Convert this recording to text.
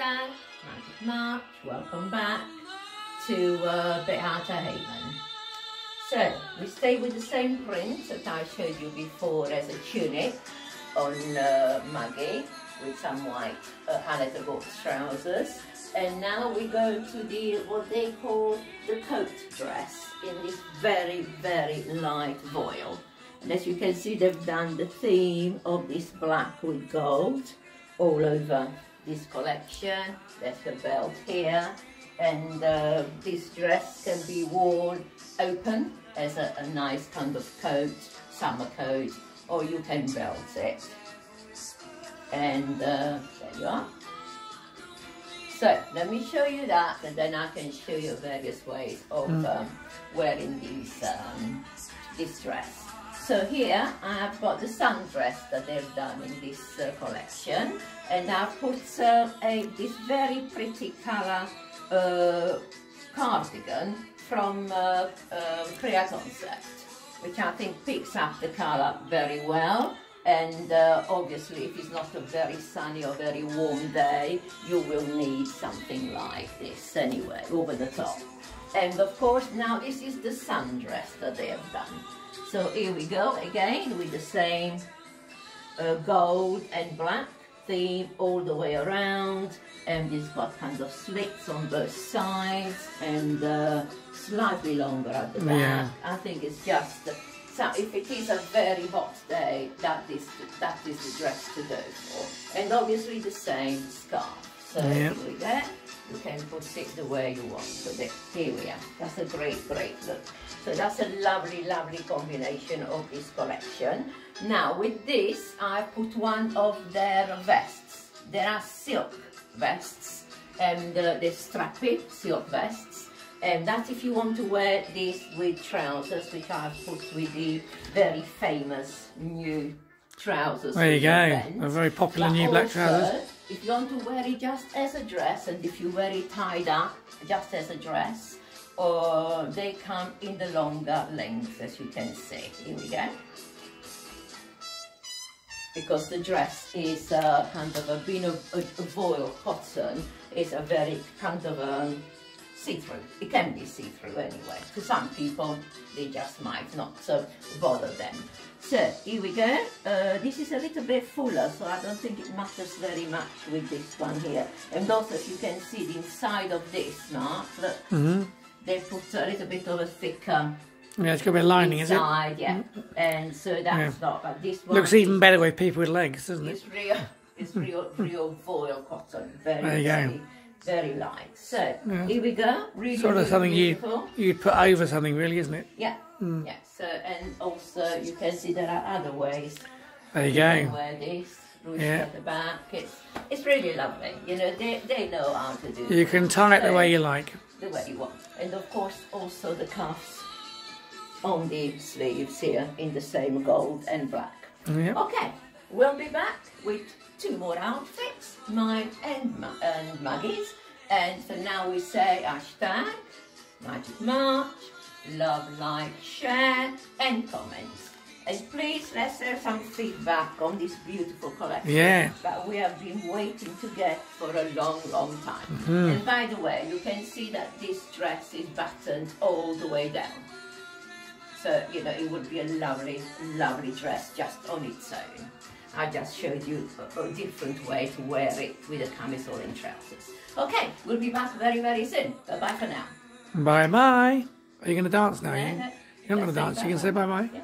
Ashton, Magic March, welcome back to uh, Beate Heymann. So, we stay with the same print that I showed you before as a tunic on uh, Maggie with some white uh, Hannah trousers. And now we go to the what they call the coat dress in this very, very light voile. And as you can see, they've done the theme of this black with gold all over this collection. There's a belt here. And uh, this dress can be worn open as a, a nice kind of coat, summer coat, or you can belt it. And uh, there you are. So let me show you that and then I can show you various ways of um, wearing these, um, this dress. So here I've got the sundress that they've done in this uh, collection and I've put uh, a, this very pretty colour uh, cardigan from uh, um, which I think picks up the colour very well. And uh, obviously if it's not a very sunny or very warm day you will need something like this anyway over the top and of course now this is the sundress that they have done so here we go again with the same uh, gold and black theme all the way around and it's got kind of slits on both sides and uh, slightly longer at the back Yeah. I think it's just so if it is a very hot day, that is that is the dress to go for. And obviously the same scarf. So Yeah. here we. You can put it the way you want. So there, here we are. That's a great, great look. So that's a lovely, lovely combination of this collection. Now with this, I put one of their vests. There are silk vests and uh, they're strappy silk vests and that's if you want to wear this with trousers, which I've put with the very famous new trousers. There you go. the. A very popular But new black trousers. If you want to wear it just as a dress, and if you wear it tied up just as a dress, or they come in the longer length, as you can see. Here we go. Because the dress is uh, kind of a being of, a, a voile cotton, is a very kind of a see-through. It can be see-through anyway. To some people, they just might not uh, bother them. So here we go. Uh, this is a little bit fuller, so I don't think it matters very much with this one here. And also, as you can see, the inside of this, Mark, look, hmm they put a little bit of a thicker Yeah, it's got a bit of lining, is it? inside, yeah. And so that's Yeah. not, but this one Looks even better with people with legs, doesn't it? it's real, it's real, real voile cotton. Very, There you go. Very, light. So Yeah. here we go. Really, Sort of really something you beautiful. you'd put over something, really, isn't it? Yeah, hmm. yeah. So and also you can see there are other ways There you you can go. wear this. Yeah. at the back. It's it's really lovely. You know they they know how to do. You can tie it the way you like. the way you want. And of course also the cuffs on the sleeves here in the same gold and black. Yep. Okay, we'll be back with two more outfits, mine and, Ma- and Maggie's. And for now we say hashtag Magic March, love, like, share, and comments. And please let's have some feedback on this beautiful collection Yeah. that we have been waiting to get for a long, long time. Mm-hmm. And by the way, you can see that this dress is buttoned all the way down. So, you know, it would be a lovely, lovely dress just on its own. I just showed you a, a different way to wear it with a camisole and trousers. Okay, we'll be back very, very soon. Bye-bye for now. Bye bye. Are you going to dance now? No, you? no. You're not going to dance. You can say bye bye. Yeah.